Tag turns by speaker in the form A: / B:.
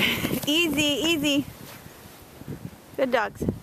A: easy, easy. Good dogs.